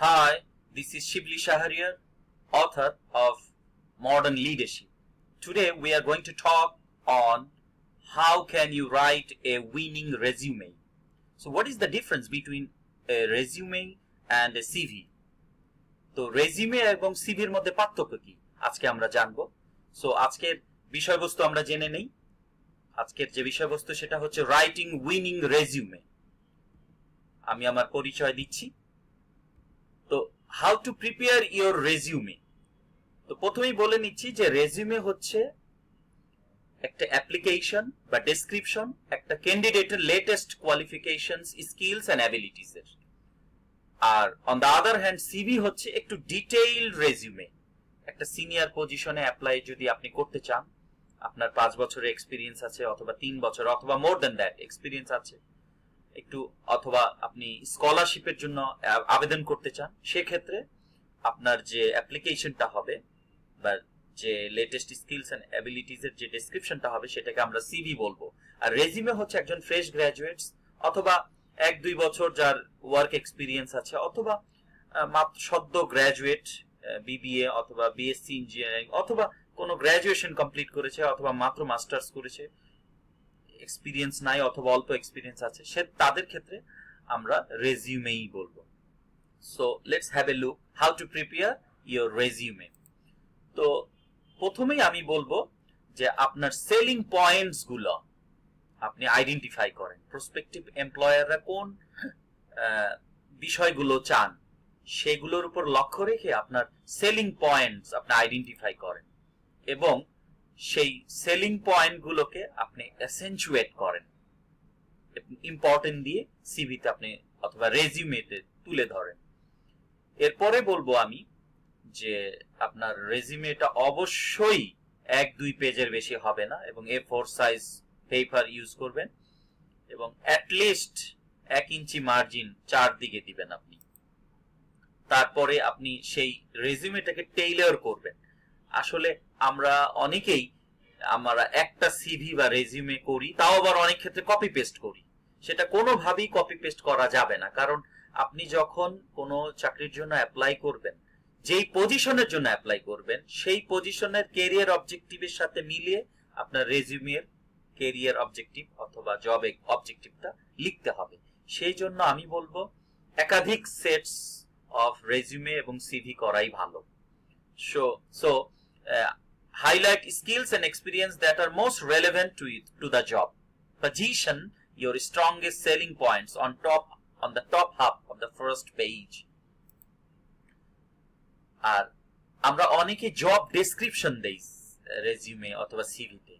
Hi, this is Shibli Shahariar, author of Modern Leadership. Today we are going to talk on how can you write a winning resume. So what is the difference between a resume and a CV? তো resume এবং সিভির মধ্যে পার্থক্য কি আজকে আমরা জানব so আজকের বিষয়বস্তু আমরা জেনে নেই আজকের যে বিষয়বস্তু সেটা হচ্ছে রাইটিং উইনিং রেজিউমে আমি আমার পরিচয় দিচ্ছি তো how to prepare your resume তো প্রথমেই বলে নিচ্ছি যে রেজিউমে হচ্ছে একটা অ্যাপ্লিকেশন বা ডেসক্রিপশন একটা ক্যান্ডিডেটের latest qualifications skills and abilities এর। আর on the other hand CV হচ্ছে একটু ডিটেইলড রেজিউমে একটা সিনিয়র পজিশনে অ্যাপ্লাই যদি আপনি করতে চান, আপনার পাঁচ বছরের এক্সপিরিয়েন্স আছে অথবা তিন বছর অথবা মোর দেন দ্যাট এক্সপিরিয়েন্স আছে একটু অথবা আপনি স্কলারশিপের জন্য আবেদন করতে চান, সেক্ষেত্রে আপনার যে অ্যাপ্লিকেশনটা হবে বা যে লেটেস্ট স্কিলস এন্ড অ্যাবিলিটিস এর যে ডেসক্রিপশনটা হবে, সেটাকে আমরা সিভি বলব। আর রেজিমে হচ্ছে একজন ফ্রেশ গ্রাজুয়েটস অথবা এক দুই বছর যার ওয়ার্ক এক্সপিরিয়েন্স আছে, অথবা মাত্র সদ্য গ্রাজুয়েট বিবিএ অথবা বিএসসি ইঞ্জিনিয়ারিং অথবা কোনো গ্রাজুয়েশন কমপ্লিট করেছে, অথবা মাত্র মাস্টার্স করেছে। এক্সপিরিয়েন্স নাই অথবা অল্প এক্সপিরিয়েন্স আছে, সে তাদের ক্ষেত্রে আমরা রেজিউমেই বলব। So let's have a look how to prepare your resume তো, প্রথমেই আমি বলব যে আপনার সেলিং পয়েন্টসগুলো আপনি আইডেন্টিফাই করেন। প্রসপেক্টিভ এমপ্লয়াররা কোন বিষয়গুলো চান, সেগুলোর উপর লক্ষ্য রেখে আপনার সেলিং পয়েন্টস আপনি আইডেন্টিফাই করেন। এবং সেই সেলিং পয়েন্টগুলোকে আপনি অ্যাসেঞ্চুয়েট করেন। ইম্পর্টেন্ট দিয়ে সিভিতে আপনি অথবা রেজিউমেতে তুলে ধরেন। এরপরে বলব আমি যে আপনার রেজিউমেটা অবশ্যই এক দুই পেজের বেশি হবে না এবং A four size paper use করবেন এবং অ্যাটলিস্ট এক ইঞ্চি মার্জিন চারদিকে দিবেন আপনি। তারপরে আপনি সেই রেজিউমেটাকে টেইলার করবেন। আসলে আমরা অনেকেই আমরা একটা সিভি বা রেজিউমে করি, তাও আবার অনেক ক্ষেত্রে কপি পেস্ট করি। সেটা কোনোভাবেই কপি পেস্ট করা যাবে না। কারণ আপনি যখন কোনো চাকরির জন্য অ্যাপ্লাই করবেন, যেই পজিশনের জন্য অ্যাপ্লাই করবেন, সেই পজিশনের কেরিয়ার অবজেক্টিভের সাথে মিলিয়ে আপনার রেজিউমের কেরিয়ার অবজেক্টিভ অথবা জব অবজেক্টিভটা লিখতে হবে। সেই জন্য আমি বলব, একাধিক সেটস অফ রেজিউমে এবং সিভি করাই ভালো। So so highlight skills and experience that are most relevant to it, to the job. Position your strongest selling points on top, on the top half of the first page. আর আমরা অনেকে job description দেই resume অথবা সিভিতে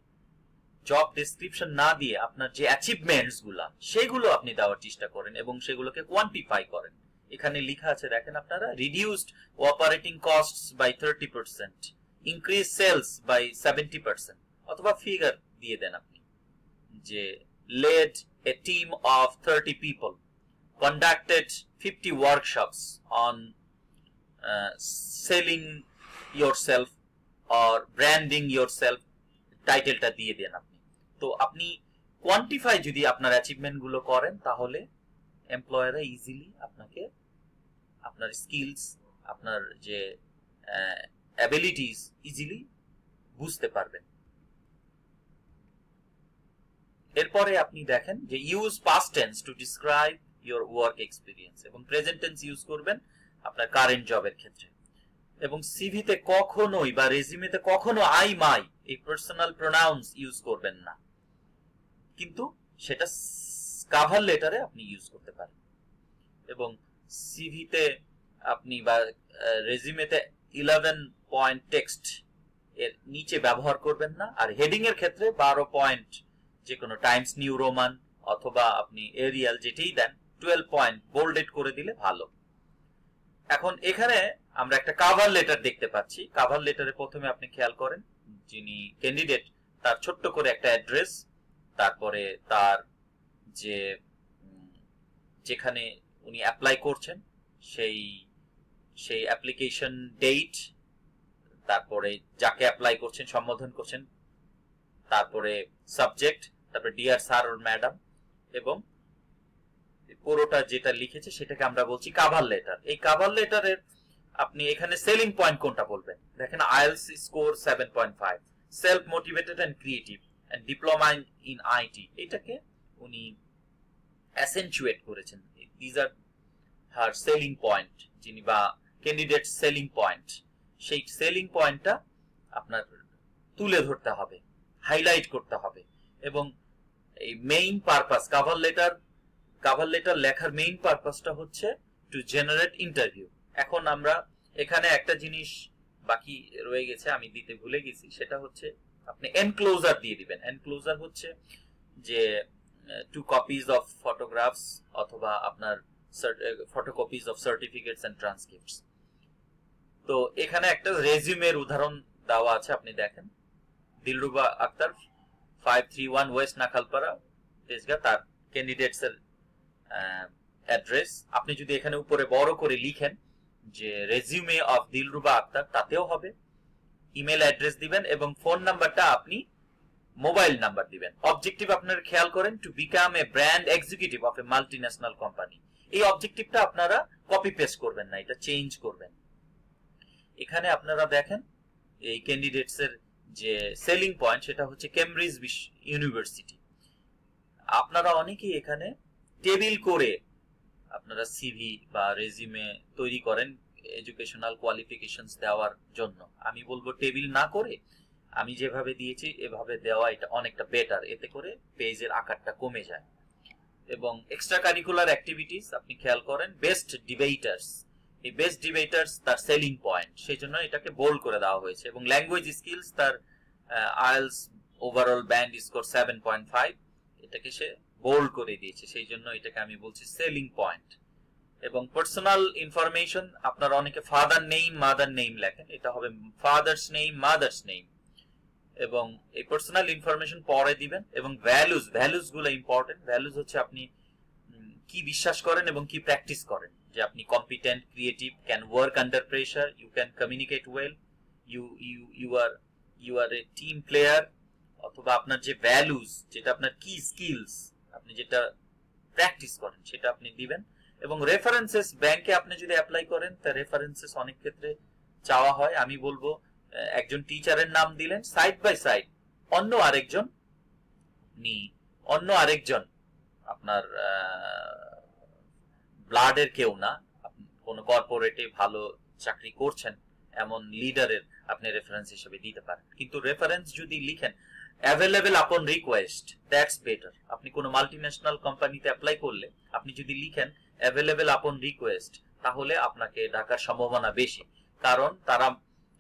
job description না দিয়ে আপনার যে অ্যাচিভমেন্টসগুলা, সেগুলো আপনি দেওয়ার চেষ্টা করেন এবং সেগুলোকে কোয়ান্টিফাই করেন। এখানে লেখা আছে, দেখেন আপনারা reduced operating costs by thirty percent increase sales by seventy percent অথবা ফিগার দিয়ে দেন আপনি, যে led a team of thirty people conducted fifty workshops on selling yourself or branding yourself টাইটেলটা দিয়ে দেন আপনি। তো আপনি কোয়ান্টিফাই যদি আপনার অ্যাচিভমেন্টগুলো করেন, তাহলে এমপ্লয়াররা ইজিলি আপনাকে, আপনার স্কিলস আপনার যে অ্যাবিলিটিস ইজিলি বুঝতে পারবেন। এরপরে আপনি দেখেন যে use past tense to describe your work experience এবং প্রেজেন্ট টেন্স ইউজ করবেন আপনার কারেন্ট জবের ক্ষেত্রে। এবং সিভিতে কখনোই বা রেজিমেতে কখনো আই মাই এই পার্সোনাল প্রোনাউন্স ইউজ করবেন না। কিন্তু সেটা কাভার লেটারে আপনি ইউজ করতে পারেন। এবং সিভিতে আপনি বা রেজিউমেতে ইলেভেন পয়েন্ট টেক্সট এর নিচে ব্যবহার করবেন না। আর হেডিং এর ক্ষেত্রে বারো পয়েন্ট যে কোনো টাইমস নিউ রোমান অথবা আপনি এরিয়াল যেটাই দেন টুয়েলভ পয়েন্ট বোল্ডেড করে দিলে ভালো। এখন এখানে আমরা একটা কাভার লেটার দেখতে পাচ্ছি। কাভার লেটারে প্রথমে আপনি খেয়াল করেন, যিনি ক্যান্ডিডেট তার ছোট্ট করে একটা অ্যাড্রেস তারপরে তার যে যেখানে উনি অ্যাপ্লাই করছেন, সেই সেই অ্যাপ্লিকেশন ডেট তারপরে যাকে অ্যাপ্লাই করছেন, সম্বোধন করছেন, তারপরে সাবজেক্ট তারপরে ডিয়ার স্যার ওর ম্যাডাম এবং পুরোটা যেটা লিখেছে সেটাকে আমরা বলছি কাভার লেটার এই কাভার লেটারের আপনি এখানে সেলিং পয়েন্ট কোনটা বলবেন? দেখেন IELTS score seven point five self motivated and creative and diploma in IT এটাকে উনি অ্যাসেন্চুয়েট করেছেন। These are her selling point যিনি বা ক্যান্ডিডেট সেলিং পয়েন্ট সেই সেলিং পয়েন্টটা আপনার তুলে ধরতে হবে হাইলাইট করতে হবে। এবং এই main purpose cover letter cover letter লেখার মেইন পারপাসটা হচ্ছে টু জেনারেট ইন্টারভিউ এখন আমরা এখানে একটা জিনিস বাকি রয়ে গেছে, আমি দিতে ভুলে গেছি, সেটা হচ্ছে আপনি এনক্লোজার দিয়ে দিবেন। এনক্লোজার হচ্ছে যে টু কপিজ অফ ফটোগ্রাফস অথবা আপনার photocopies of certificates and transcripts তো এখানে একটা রেজিউমের উদাহরণ দেওয়া আছে, আপনি দেখেন। Dilruba Akter five three one west Nakhalpara, Tejgaon, তার ক্যান্ডিডেটস এর অ্যাড্রেস আপনি যদি এখানে উপরে বড় করে লিখেন যে রেজিউমে অফ দিলরুবা আক্তার, তাতেও হবে। ইমেল অ্যাড্রেস দিবেন এবং ফোন নাম্বারটা আপনি মোবাইল নাম্বার দিবেন। অবজেক্টিভ আপনার খেয়াল করেন to become a brand executive of a multi national company এই অবজেক্টিভটা আপনারা কপি পেস্ট করবেন না, এটা চেঞ্জ করবেন। এখানে আপনারা দেখেন, এই ক্যান্ডিডেটস এর যে সেলিং পয়েন্ট সেটা হচ্ছে কেমব্রিজ ইউনিভার্সিটি আপনারা অনেকেই এখানে টেবিল করে আপনারা সিভি বা রেজিউমে তৈরি করেন এডুকেশনাল কোয়ালিফিকেশনস দেওয়ার জন্য। আমি বলব টেবিল না করে, আমি যেভাবে দিয়েছি, এভাবে দেওয়া এটা অনেকটা বেটার এতে করে পেজের আকারটা কমে যায়। এবং এক্সট্রা কারিকুলার অ্যাক্টিভিটিস আপনি খেয়াল করেন বেস্ট ডিবেটার্স এই বেস্ট ডিবেটার্স তার সেলিং পয়েন্ট সেই জন্য এটাকে বোল্ড করে দেওয়া হয়েছে এবং ল্যাঙ্গুয়েজ স্কিলস তার IELTS overall band score seven point five এটাকে সে বোল্ড করে দিয়েছে সেই জন্য এটাকে আমি বলছি সেলিং পয়েন্ট এবং পার্সোনাল ইনফরমেশন আপনার অনেকে ফাদার নেইম মাদার নেইম লেখেন, এটা হবে ফাদার্স নেইম মাদার্স নেইম এবং এই পার্সোনাল ইনফরমেশন পরে দিবেন এবং ভ্যালুজ ভ্যালুজগুলো ইম্পর্টেন্ট ভ্যালুজ হচ্ছে আপনি কি বিশ্বাস করেন এবং কি প্র্যাকটিস করেন। যে আপনি competent creative can work under pressure you can communicate well you you you are you are a team player অথবা আপনার যে ভ্যালুজ যেটা আপনার কি স্কিলস আপনি যেটা প্র্যাকটিস করেন, সেটা আপনি দিবেন। এবং রেফারেন্সেস ব্যাংকে আপনি যদি অ্যাপ্লাই করেন, তা রেফারেন্সেস অনেক ক্ষেত্রে চাওয়া হয়। আমি বলব একজন টিচারের নাম দিলেন, সাইড বাই সাইড, অন্য আরেকজন, নি, অন্য আরেকজন, আপনার ব্লাডের কেউ না কোন কর্পোরেটে ভালো চাকরি করছেন, এমন লিডারের আপনি রেফারেন্স হিসেবে দিতে পারেন। কিন্তু রেফারেন্স যদি লিখেন অ্যাভেলেবেল আপন রিকোয়েস্ট দ্যাটস বেটার আপনি কোনো মাল্টিন্যাশনাল কোম্পানিতে অ্যাপ্লাই করলে, আপনি যদি লিখেন অ্যাভেলেবেল আপন রিকোয়েস্ট তাহলে আপনাকে ডাকার সম্ভাবনা বেশি। কারণ তারা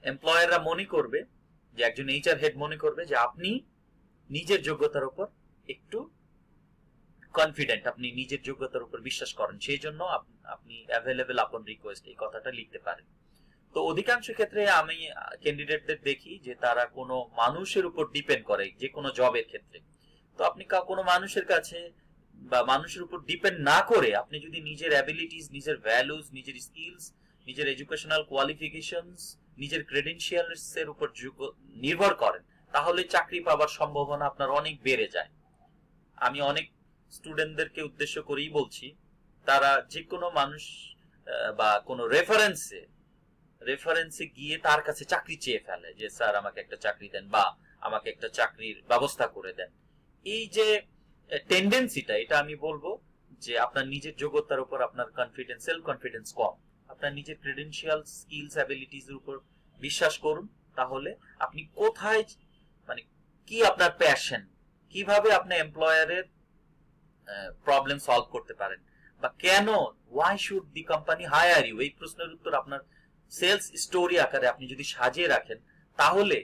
এমপ্লয়াররা মনে করবে, যে একজন এইচআর হেড মনে করবে যে আপনি নিজের যোগ্যতার উপর একটু কনফিডেন্ট আপনি নিজের যোগ্যতার উপর বিশ্বাস করেন। সেই জন্য আপনি অ্যাভেলেবেল আপন রিকোয়েস্ট এই কথাটা লিখতে পারেন। তো অধিকাংশ ক্ষেত্রে আমি ক্যান্ডিডেটদের দেখি যে তারা কোনো মানুষের উপর ডিপেন্ড করে, যে কোনো জবের ক্ষেত্রে। তো আপনি কোনো মানুষের কাছে বা মানুষের উপর ডিপেন্ড না করে আপনি যদি নিজের অ্যাবিলিটিস নিজের ভ্যালুস নিজের স্কিলস নিজের এডুকেশনাল কোয়ালিফিকেশনস নিজের ক্রেডেন্সিয়ালস এর উপর নির্ভর করেন, তাহলে চাকরি পাওয়ার সম্ভাবনা আপনার অনেক বেড়ে যায়। আমি অনেক স্টুডেন্টদেরকে উদ্দেশ্য করেই বলছি, তারা যে কোনো মানুষ বা কোনো রেফারেন্সে রেফারেন্সে গিয়ে তার কাছে চাকরি চেয়ে ফেলে যে, স্যার, আমাকে একটা চাকরি দেন বা আমাকে একটা চাকরির ব্যবস্থা করে দেন। এই যে টেন্ডেন্সিটা এটা আমি বলব যে, আপনার নিজের যোগ্যতার উপর আপনার কনফিডেন্স সেলফ কনফিডেন্স কম। আপনার নিজের ক্রেডেন্সিয়াল স্কিলস অ্যাবিলিটিস এর উপর বিশ্বাস করুন, তাহলে আপনি কোথায় মানে কি আপনার প্যাশন কীভাবে আপনি এমপ্লয়ারের প্রবলেম সলভ করতে পারেন? বা কেন why should the company hire you এই প্রশ্নের উত্তর আপনার সেলস স্টোরি আকারে আপনি যদি সাজিয়ে রাখেন, তাহলে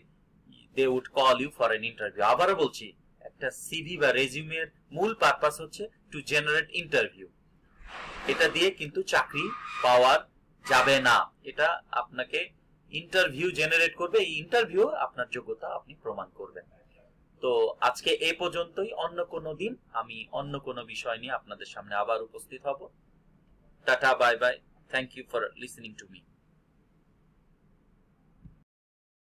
they would call you for an interview আবারও বলছি, একটা সিভি বা রেজিউমের মূল পারপাস হচ্ছে টু জেনারেট ইন্টারভিউ এটা দিয়ে কিন্তু চাকরি পাওয়ার যাবে না। এটা আপনাকে ইন্টারভিউ জেনারেট করবে। এই ইন্টারভিউ আপনার যোগ্যতা আপনি প্রমাণ করবেন। তো আজকে এ পর্যন্তই। অন্য কোনো দিন আমি অন্য কোনো বিষয় নিয়ে আপনাদের সামনে আবার উপস্থিত হব। Ta-ta bye bye thank you for listening to me